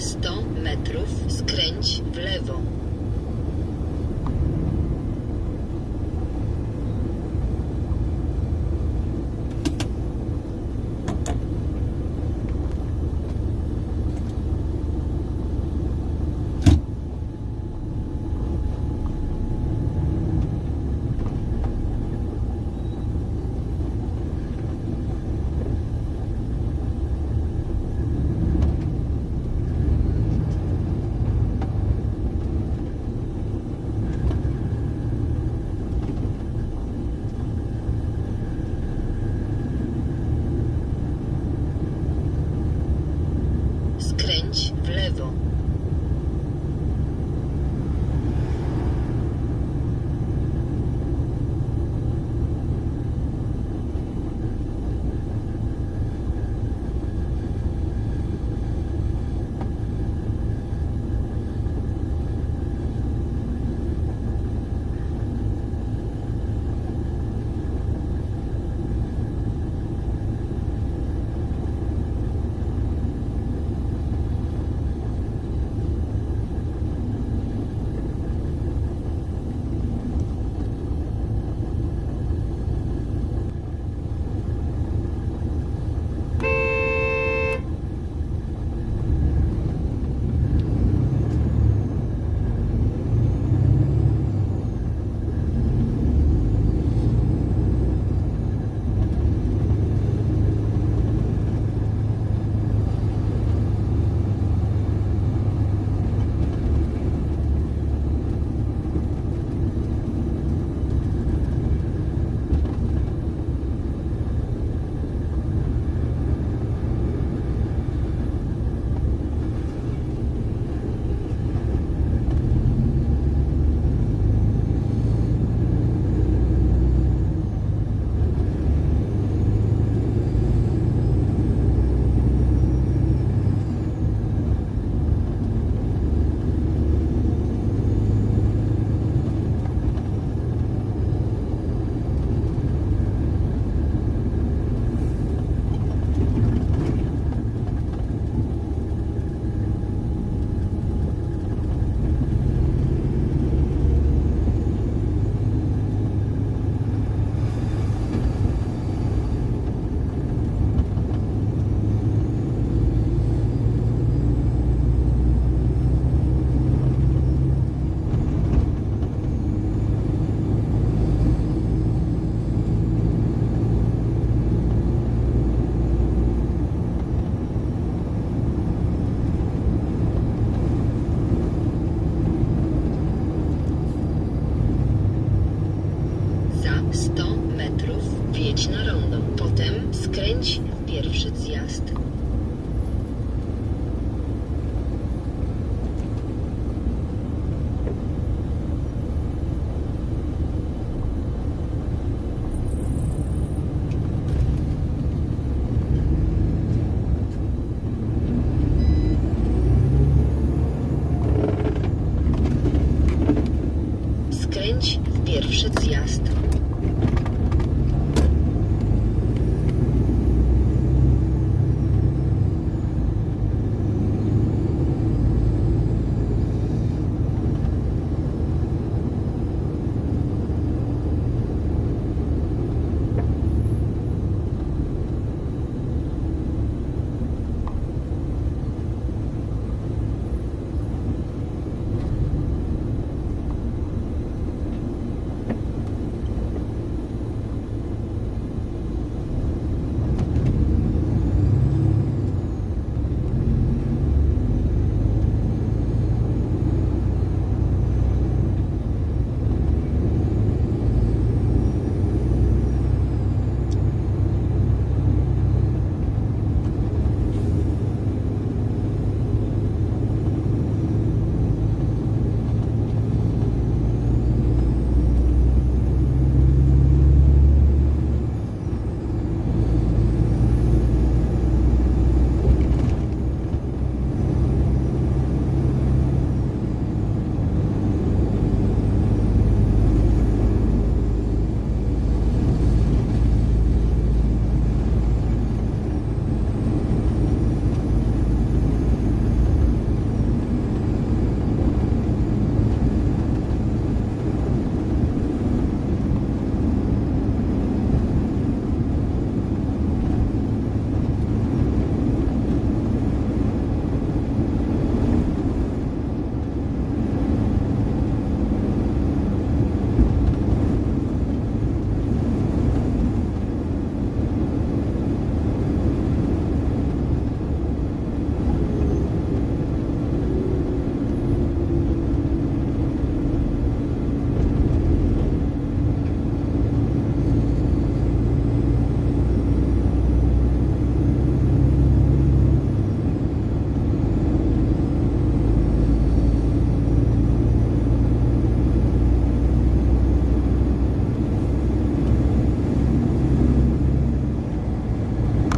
Za 100 metrów skręć w lewo. Pierwszy zjazd.